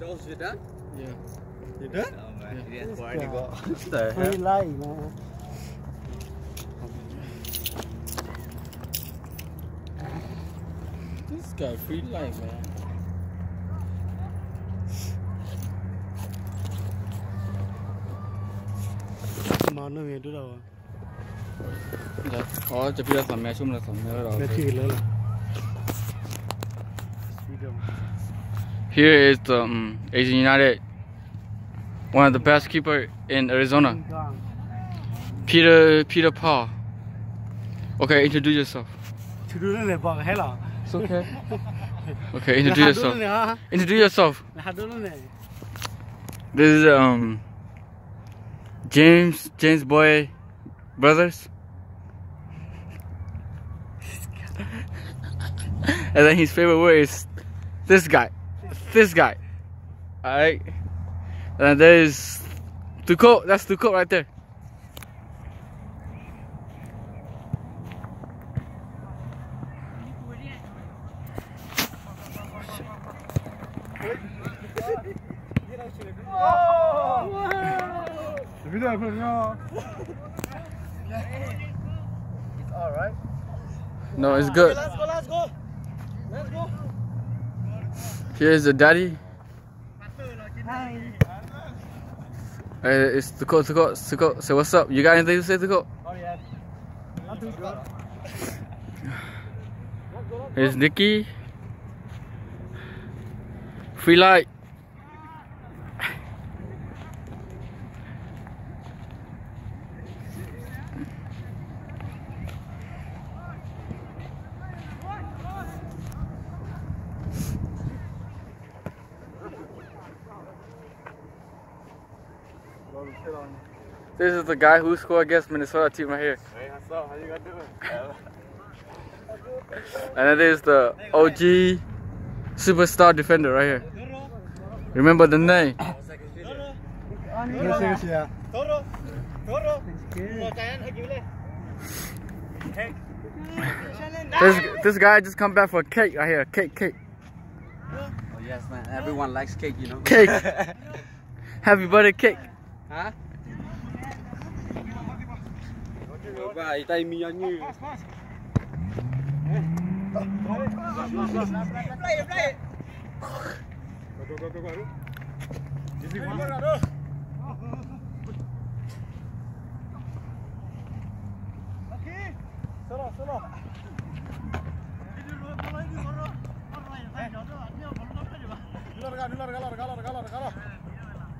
Joel, you done? Yeah. You done? Oh man, Yeah. yeah. This already guy. got. What the Free hell? life, man. This guy free life, man. Mà nó về đâu rồi? Dạ. Có chụp video phẩm mẹ chung là phẩm mẹ rồi. Here is the um, Asian United, one of the best keeper in Arizona, Peter Peter Paul. Okay, introduce yourself. Chú đứa này bỏ. It's okay. Okay, introduce yourself. Introduce yourself. Là hạt đứa này. This is um James James Boy brothers. and then his favorite word is this guy. This guy. Alright. And there is Tuko, that's Tuko right there. Video này phần nhau. Alright. No, it's good. Let's go, let's go. Let's go. Here's the daddy. Hi. Uh, it's Tuko, Tuko, Tuko. Say what's up. You got anything to say, Tuko? Oh, yeah. Too good. Here's Nikki. Free light. This is the guy who scored against Minnesota team right here. Hey, what's up? How you gonna do it? And it is the OG superstar defender right here. Remember the name. Nó xem kìa. Toro. Toro. Một trái ăn hơi cứu lên. Hey. This this guy just come back for a cake right here. Cake, cake, Oh yes, man. Everyone likes cake, you know. cake. Happy birthday cake. Hả? Vậy tay mi như. Play, play. Go, go, go, go, go. Easy one. Solo, solo. Larga, larga, larga, larga, larga, larga.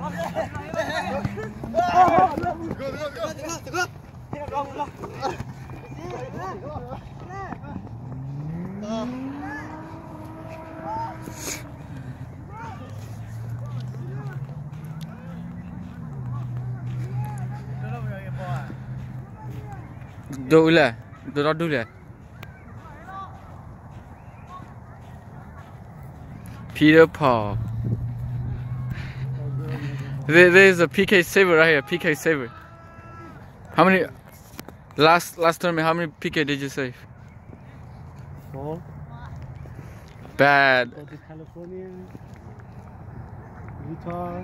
Đu lệ, đu đó đu lệ Peter Paul. There's a PK saver right here, PK saver. How many, last last tournament, how many PK did you save? Four. Bad. California, Utah.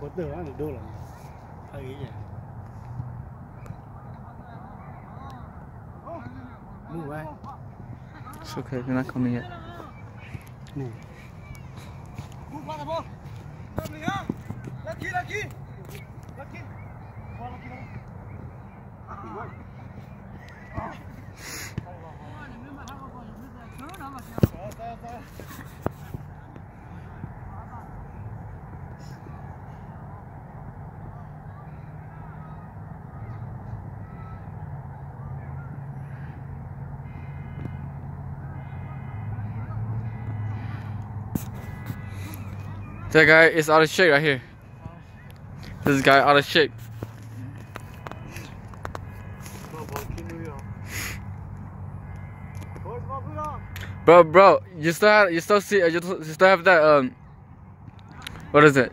What the hell are you doing? Move. It's okay, they're not coming yet. Move. Lagi, lagi. Lagi. Lagi, lagi. That guy is out of shape right here. This guy out of shape. Bro, bro, you still have, you still see, uh, you still have that um, what is it?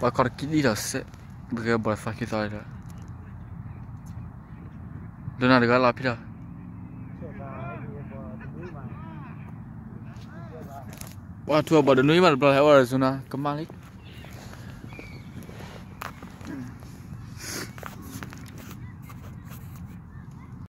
Var karkini lasse. Duga bara fakit aira. Dona duga lapira. Wah tua badan nui mar bla hewar suna kemalik.